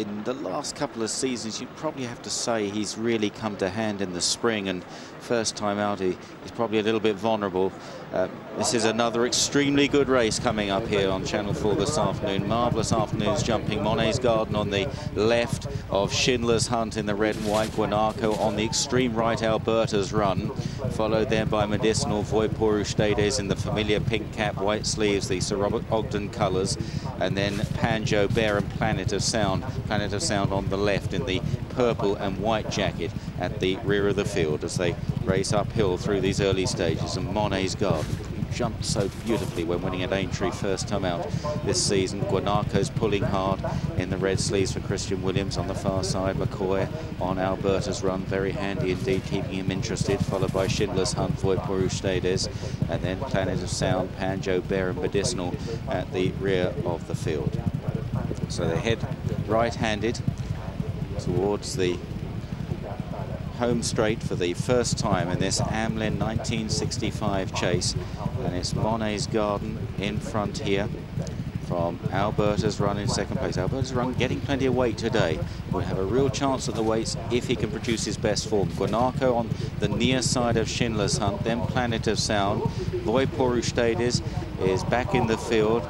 in the last couple of seasons, you'd probably have to say he's really come to hand in the spring. And first time out, he, he's probably a little bit vulnerable. Uh, this is another extremely good race coming up here on Channel 4 this afternoon. Marvellous afternoon's jumping. Monet's Garden on the left of Schindler's Hunt in the red and white. Gwanako on the extreme right, Albertas Run. Followed then by Medicinal Voy Por Ustedes in the familiar pink cap, white sleeves, the Sir Robert Ogden colours. And then Panjo Bere and Planet of Sound. Planet of Sound on the left in the purple and white jacket at the rear of the field as they race uphill through these early stages. And Monet's Garden jumped so beautifully when winning at Aintree first time out this season. Gwanako's pulling hard in the red sleeves for Christian Williams on the far side. McCoy on Albertas Run, very handy indeed, keeping him interested, followed by Schindler's Hunt, Voy Por Ustedes, and then Planet of Sound, Panjo Bear and Medicinal at the rear of the field. So they head right-handed towards the home straight for the first time in this Amlin 1965 chase. And it's Monet's Garden in front here from Albertas Run in second place. Albertas Run getting plenty of weight today. Will have a real chance at the weights if he can produce his best form. Gwanako on the near side of Schindler's Hunt, then Planet of Sound. Stedes is back in the field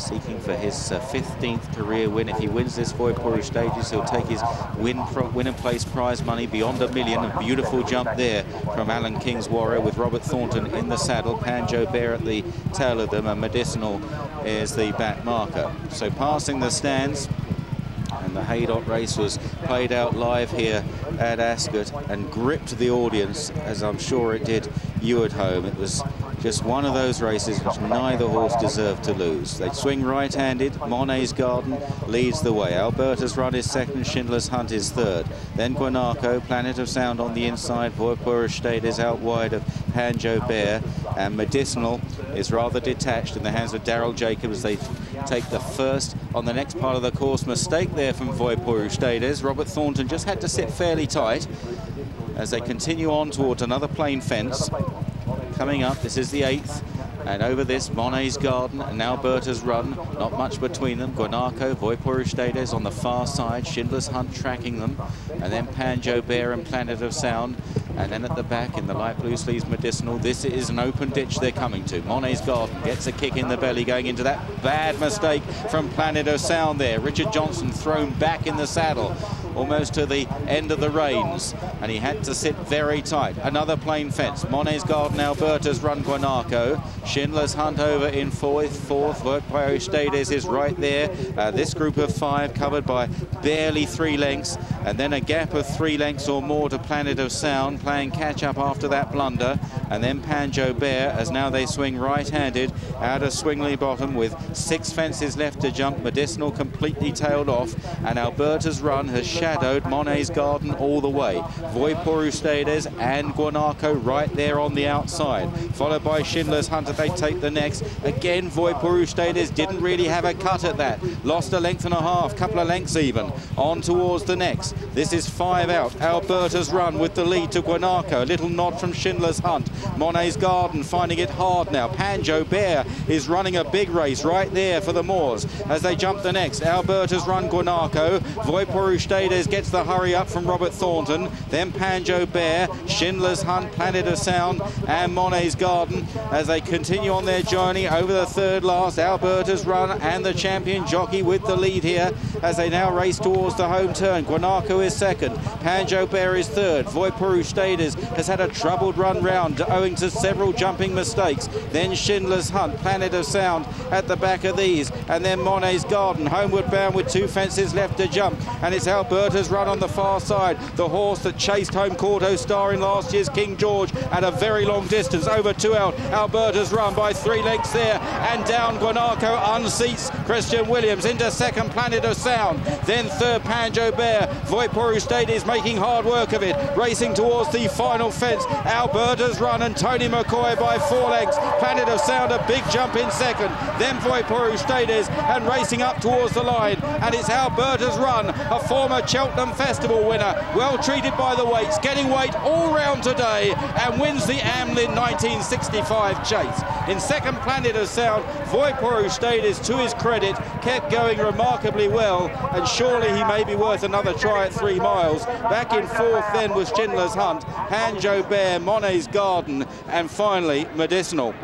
seeking for his uh, 15th career win. If he wins this Voy Por Ustedes, he'll take his win, win and place prize money beyond a million. A beautiful jump there from Alan King's Warrior with Robert Thornton in the saddle, Panjo Bere at the tail of them, and Medicinal is the back marker. So passing the stands, and the Haydock race was played out live here at Ascot and gripped the audience, as I'm sure it did you at home. It was just one of those races which neither horse deserved to lose. They swing right-handed. Monet's Garden leads the way. Albertas Run is second. Schindler's Hunt is third. Then Gwanako, Planet of Sound on the inside. Voy Por Ustedes is out wide of Panjo Bere. And Medicinal is rather detached in the hands of Daryl Jacobs. They take the first on the next part of the course. Mistake there from Voy Por Ustedes. Robert Thornton just had to sit fairly tight as they continue on towards another plain fence coming up. This is the eighth. And over this, Monet's Garden and now Berta's Run. Not much between them. Gwanako, Voipuru Stedes on the far side. Schindler's Hunt tracking them. And then Panjo Bere and Planet of Sound. And then at the back in the light blue sleeves medicinal, this is an open ditch they're coming to. Monet's Garden gets a kick in the belly going into that bad mistake from Planet of Sound there. Richard Johnson thrown back in the saddle almost to the end of the reins, and he had to sit very tight. Another plain fence. Monet's Garden, Albertas Run Gwanako. Schindler's Hunt over in fourth. Fourth, Voy Por Ustedes is right there. Uh, this group of five covered by barely three lengths, and then a gap of three lengths or more to Planet of Sound, playing catch-up after that blunder. And then Panjo Bere, as now they swing right-handed out of Swinley Bottom with six fences left to jump. Medicinal completely tailed off, and Albertas Run has shadowed Monet's Garden all the way. Voy Por Ustedes and Gwanako right there on the outside, followed by Schindler's Hunter. They take the next. Again, Voy Por Ustedes didn't really have a cut at that. Lost a length and a half, couple of lengths even. On towards the next. This is five out. Albertas Run with the lead to Gwanako. A little nod from Schindler's Hunt. Monet's Garden finding it hard now. Panjo Bere is running a big race right there for the Moors as they jump the next. Albertas Run Gwanako. Voipuru Stedes gets the hurry up from Robert Thornton. Then Panjo Bere, Schindler's Hunt, Planet of Sound, and Monet's Garden as they continue on their journey over the third last. Albertas Run and the champion jockey with the lead here as they now race towards the home turn. Gwanako is second. Panjo Bere is third. Voy Por Ustedes has had a troubled run round owing to several jumping mistakes. Then Schindler's Hunt, Planet of Sound at the back of these. And then Monet's Garden, homeward bound with two fences left to jump. And it's Albertas Run on the far side. The horse that chased home Kauto Star in last year's King George at a very long distance. Over two out. Albertas Run by three lengths there. And down Gwanako unseats Christian Williams into second Planet of Sound. Then third Panjo Bere. Voipuru State is making hard work of it. Racing towards the final fence. Albertas Run and Tony McCoy by four lengths. Planet of Sound a big jump in second. Then Voy Por Ustedes is and racing up towards the line. And it's Albertas Run, a former Cheltenham Festival winner, well treated by the weights, getting weight all round today and wins the Amlin 1965 chase. In second, Planet of Sound. Voipor, stayed is to his credit, kept going remarkably well, and surely he may be worth another try at three miles. Back in fourth then was Schindler's Hunt, Panjo Bere, Monet's Garden, and finally Medicinal.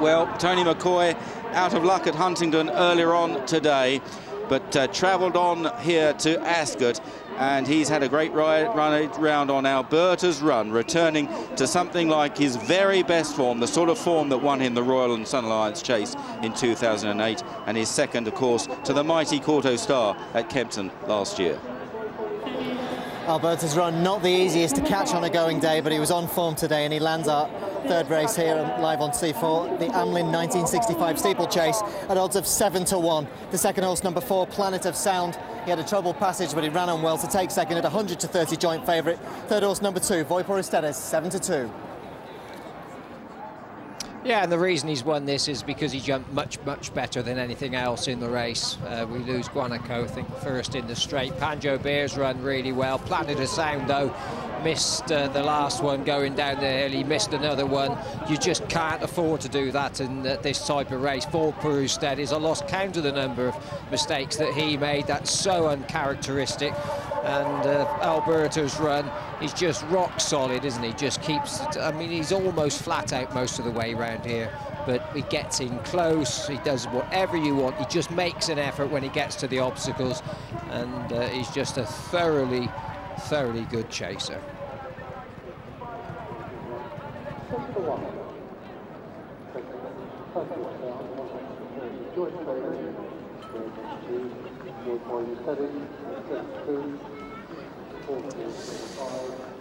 Well, Tony McCoy out of luck at Huntingdon earlier on today, but uh, travelled on here to Ascot and he's had a great ride, run round on Albertas Run, returning to something like his very best form, the sort of form that won him the Royal and Sun Alliance chase in 2008, and his second, of course, to the mighty Kauto Star at Kempton last year. Albertas Run not the easiest to catch on a going day, but he was on form today and he lands our third race here live on C4, the Amlin 1965 steeplechase at odds of 7 to 1. The second horse, number 4, Planet of Sound. He had a troubled passage, but he ran on well to take second at 100 to 30 joint favourite. Third horse, number 2, Voy Por Ustedes, 7 to 2. Yeah, and the reason he's won this is because he jumped much, much better than anything else in the race. Uh, we lose Gwanako, I think, first in the straight. Panjo Bere's run really well. Planet of Sound, though, missed uh, the last one going down the hill. He missed another one. You just can't afford to do that in uh, this type of race. For Peru is a lost count of the number of mistakes that he made. That's so uncharacteristic. And uh, Alberto's run, he's just rock solid, isn't he? Just keeps, I mean, he's almost flat out most of the way around here but he gets in close, he does whatever you want, he just makes an effort when he gets to the obstacles, and uh, he's just a thoroughly, thoroughly good chaser.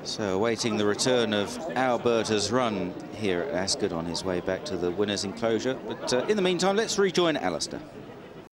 So awaiting the return of Albertas Run here at Ascot on his way back to the winner's enclosure. But uh, in the meantime, let's rejoin Alistair.